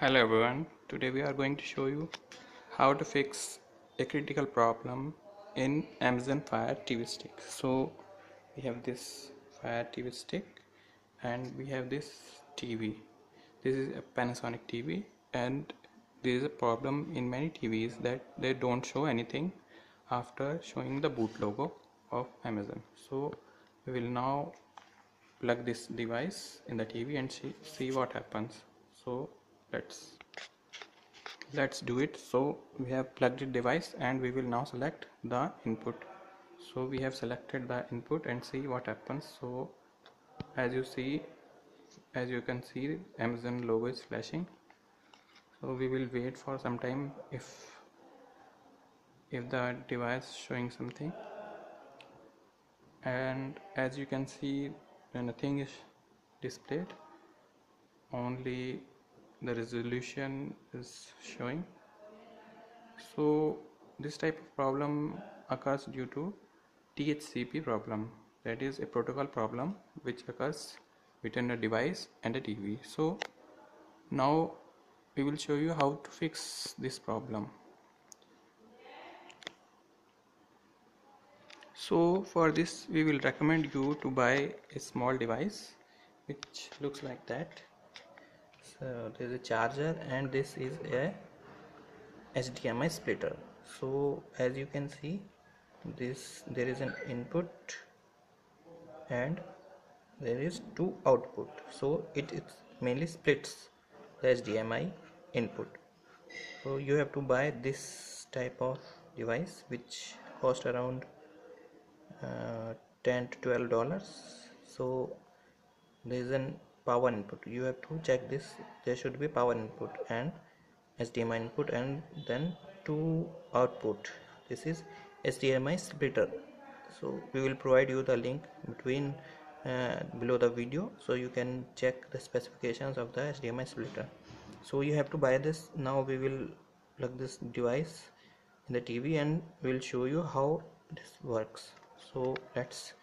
Hello everyone, today we are going to show you how to fix a critical problem in Amazon Fire TV stick. So we have this Fire TV stick and we have this TV. This is a Panasonic TV and there is a problem in many TVs that they don't show anything after showing the boot logo of Amazon. So we will now plug this device in the TV and see, see what happens. So let's let's do it. So we have plugged the device and we will now select the input. So we have selected the input and see what happens. So as you see as you can see amazon logo is flashing. So we will wait for some time if if the device showing something. And as you can see nothing is displayed only the resolution is showing. So this type of problem occurs due to DHCP problem. That is a protocol problem which occurs between a device and a TV so now we will show you how to fix this problem. So for this we will recommend you to buy a small device which looks like that so there is a charger and this is a HDMI splitter. So as you can see this there is an input and there is two output. So it mainly splits the HDMI input. So you have to buy this type of device which cost around uh, 10 to 12 dollars. So there is an power input. You have to check this. There should be power input and HDMI input and then two output. This is HDMI splitter. So we will provide you the link between uh, below the video so you can check the specifications of the HDMI splitter. So you have to buy this. Now we will plug this device in the TV and we'll show you how this works. So let's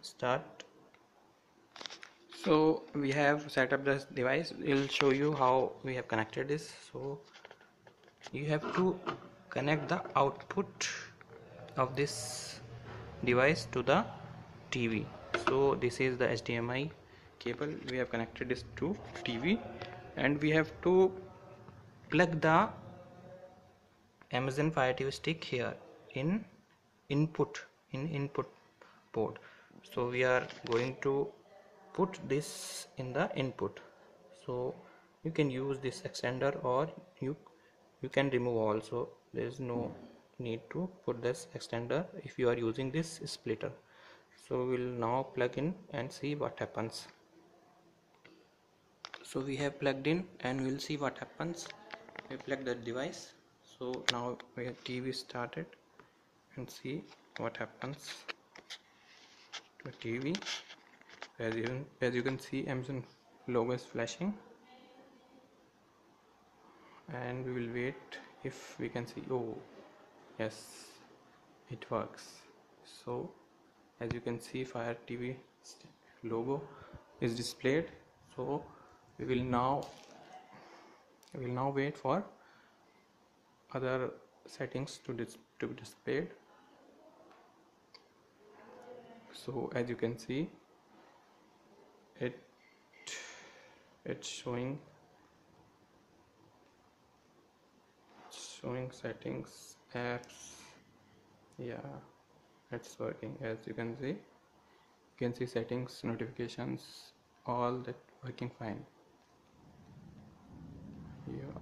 start so we have set up this device. We'll show you how we have connected this. So you have to connect the output of this device to the TV so this is the HDMI cable. We have connected this to TV and we have to plug the Amazon Fire TV stick here in input in input port. So we are going to put this in the input. So you can use this extender or you you can remove also. There is no need to put this extender if you are using this splitter. So we'll now plug in and see what happens. So we have plugged in and we'll see what happens. We plug the device. So now we have TV started and see what happens to TV as you as you can see Amazon logo is flashing. And we will wait if we can see. Oh yes it works. So as you can see fire TV logo is displayed. So we will now we will now wait for other settings to, dis to be displayed. So as you can see it it's showing showing settings apps yeah it's working as you can see. You can see settings notifications all that working fine. Yeah.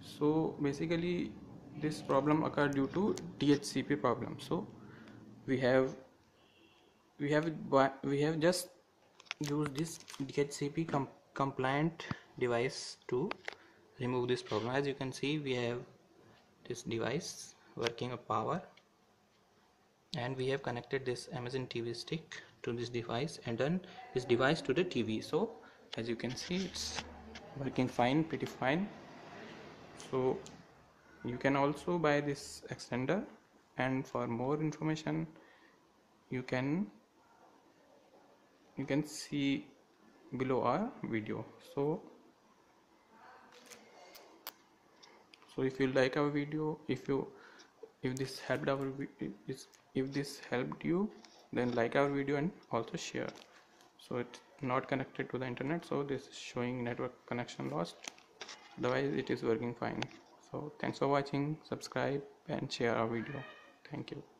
So basically this problem occurred due to DHCP problem. So we have we have we have just use this DHCP com compliant device to remove this problem. As you can see we have this device working a power and we have connected this Amazon TV stick to this device and then this device to the TV so as you can see it's working fine pretty fine. So you can also buy this extender and for more information you can you can see below our video. So so if you like our video if you if this helped our if this helped you then like our video and also share. So it's not connected to the internet so this is showing network connection lost. Otherwise it is working fine. So thanks for watching. Subscribe and share our video. Thank you